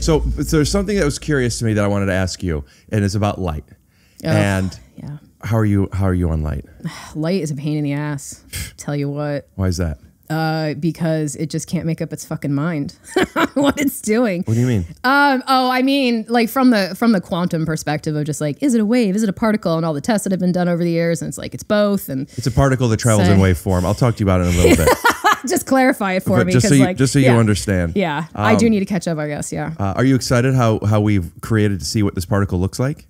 So, so there's something that was curious to me that I wanted to ask you, and it's about light. and yeah. how are you? How are you on light? Light is a pain in the ass. Tell you what. Why is that? Uh, because it just can't make up its fucking mind what it's doing. What do you mean? Um, oh, I mean, like from the from the quantum perspective of just like, is it a wave? Is it a particle? And all the tests that have been done over the years, and it's like it's both. And It's a particle that travels Say- in wave form. I'll talk to you about it in a little bit. just clarify it for but me, just so you, like, just so yeah, you understand. Yeah, I do need to catch up, I guess. Yeah. Uh, are you excited how how we've created to see what this particle looks like?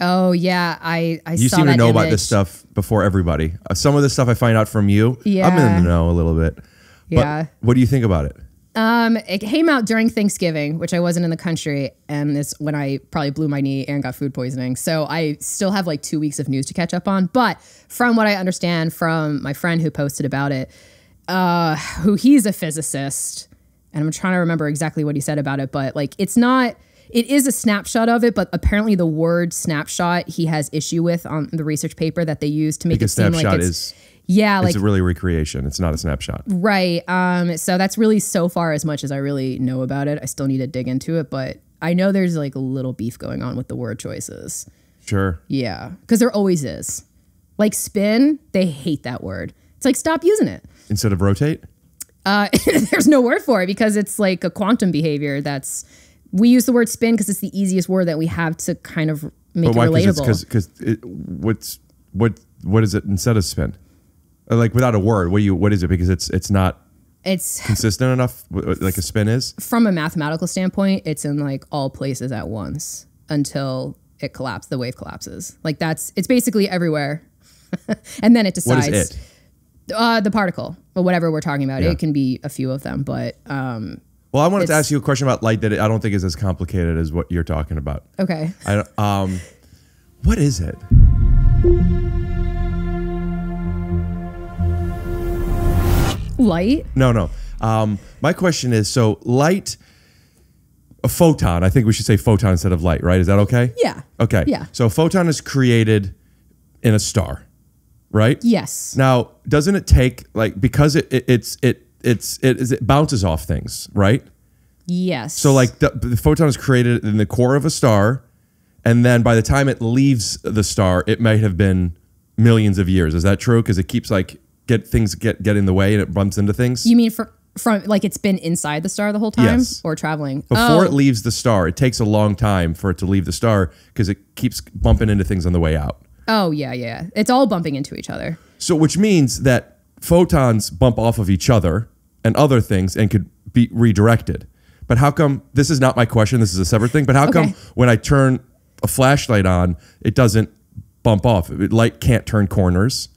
Oh yeah, I I You seem to know about this stuff before everybody. Uh, some of this stuff I find out from you. Yeah, I'm in the know a little bit. But Yeah. What do you think about it? Um, it came out during Thanksgiving, which I wasn't in the country, and this when I probably blew my knee and got food poisoning. So I still have like two weeks of news to catch up on. But from what I understand from my friend who posted about it, uh, who he's a physicist, and I'm trying to remember exactly what he said about it, but like it's not. It is a snapshot of it, but apparently the word snapshot he has issue with on the research paper that they use to make Because it seem snapshot like it's is yeah, like it's really recreation. It's not a snapshot. Right. Um, so that's really so far as much as I really know about it. I still need to dig into it, but I know there's like a little beef going on with the word choices. Sure. Yeah. Because there always is. Like spin, they hate that word. It's like stop using it. Instead of rotate. Uh, there's no word for it because it's like a quantum behavior that's we use the word spin because it's the easiest word that we have to kind of make But why? it relatable. Because because what's what what is it instead of spin? Uh, Like without a word, what do you what is it? Because it's it's not it's consistent enough. Like a spin is. from a mathematical standpoint, it's in like all places at once until it collapses, the wave collapses. Like that's it's basically everywhere. and then it decides is it? Uh, the particle or whatever we're talking about. Yeah. It can be a few of them, but um, Well, I wanted to ask you a question about light that I don't think is as complicated as what you're talking about. okay. I don't- um, what is it? Light. No, no. Um, my question is: so light, a photon. I think we should say photon instead of light, right? Is that okay? Yeah. Okay. Yeah. So a photon is created in a star, right? Yes. Now, doesn't it take like because it, it it's it it's it is it bounces off things, right? Yes. So like the, the photon is created in the core of a star, and then by the time it leaves the star, it might have been millions of years. Is that true? Because it keeps like get things get get in the way and it bumps into things. you mean for, from like it's been inside the star the whole time Yes. or traveling Before oh, it leaves the star, it takes a long time for it to leave the star because it keeps bumping into things on the way out. Oh yeah yeah it's all bumping into each other So, which means that photons bump off of each other and other things and could be redirected. But how come this is not my question? This is a separate thing. But how come when I turn a flashlight on, it doesn't bump off? Light can't turn corners.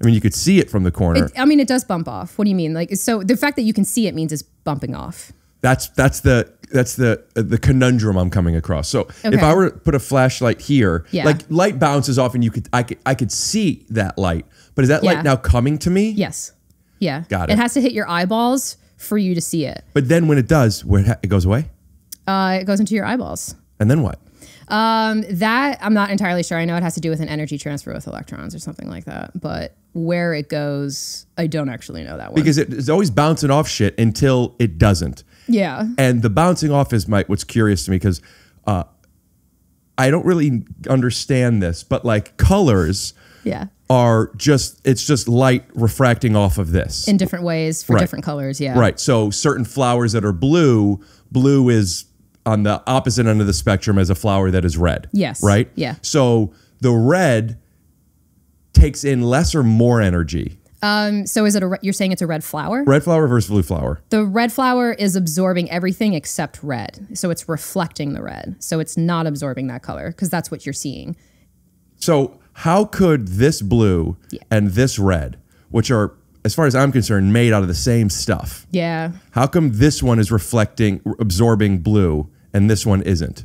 I mean, you could see it from the corner. it, i mean it does bump off what do you mean like so the fact that you can see it means it's bumping off that's that's the that's the uh, the conundrum I'm coming across. So if I were to put a flashlight here, Yeah. like light bounces off, and you could I could I could see that light. But is that Yeah. light now coming to me? yes yeah Got it. it has to hit your eyeballs for you to see it But then when it does, where it, ha- it goes away, uh, it goes into your eyeballs and then what? Um, that I'm not entirely sure. I know it has to do with an energy transfer with electrons or something like that. But where it goes, I don't actually know that one. because it's always bouncing off shit until it doesn't. yeah. And the bouncing off is my what's curious to me because uh, I don't really understand this, but like colors Yeah. are just it's just light refracting off of this. In different ways for Right. different colors. Yeah. right. So certain flowers that are blue, blue is on the opposite end of the spectrum as a flower that is red. Yes. Right? Yeah. So the red takes in less or more energy. Um, so is it a, you're saying it's a red flower? Red flower versus blue flower. The red flower is absorbing everything except red. So it's reflecting the red. So it's not absorbing that color because that's what you're seeing. So how could this blue and this red, which are, as far as I'm concerned, made out of the same stuff, Yeah. how come this one is reflecting, absorbing blue, and this one isn't?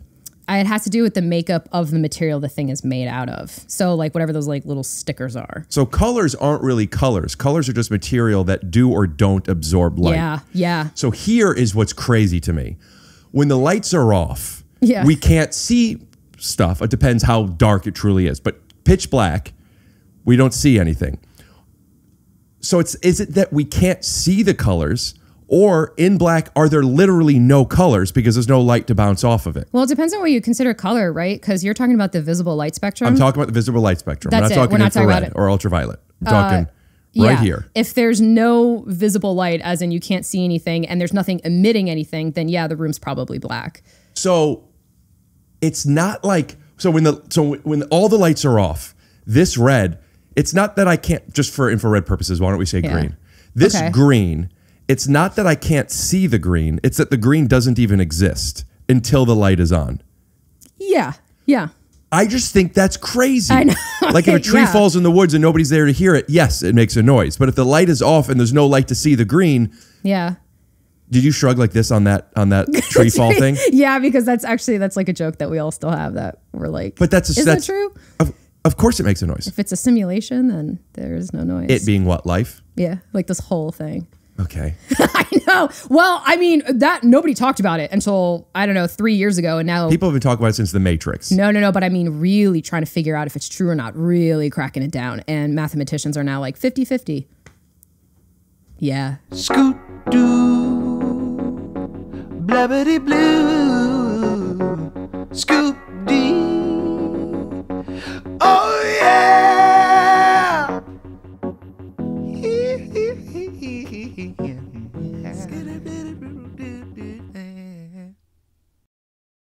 It has to do with the makeup of the material the thing is made out of. So like whatever those like little stickers are. So colors aren't really colors. Colors are just material that do or don't absorb light. Yeah. Yeah. So here is what's crazy to me. When the lights are off, Yeah. we can't see stuff. It depends how dark it truly is. But pitch black, we don't see anything. So it's is it that we can't see the colors Or in black, are there literally no colors because there's no light to bounce off of it? Well, it depends on what you consider color, right? Because you're talking about the visible light spectrum. I'm talking about the visible light spectrum. That's We're it. not talking We're not talking infrared about it. Uh, or ultraviolet. I'm talking right Yeah. here. If there's no visible light, as in you can't see anything, and there's nothing emitting anything, then yeah, the room's probably black. So it's not like so when the so when all the lights are off, this red, it's not that I can't just for infrared purposes, why don't we say Yeah. green? This Okay. green, it's not that I can't see the green, it's that the green doesn't even exist until the light is on. Yeah. Yeah. I just think that's crazy. I know. Like if a tree Yeah. falls in the woods and nobody's there to hear it, yes, it makes a noise. But if the light is off and there's no light to see the green, Yeah. did you shrug like this on that on that tree fall thing? Yeah, because that's actually that's like a joke that we all still have that we're like. But that's a, is that's that true? Of, of course, it makes a noise. If it's a simulation, then there is no noise. It being what life? yeah, like this whole thing. Okay. I know. Well, I mean, that nobody talked about it until, I don't know, three years ago. And now people have been talking about it since The Matrix. No, no, no. But I mean, really trying to figure out if it's true or not, really cracking it down. And mathematicians are now like 50 50. Yeah. Scoot doo. Blabbity blue. Scoop dee. Oh,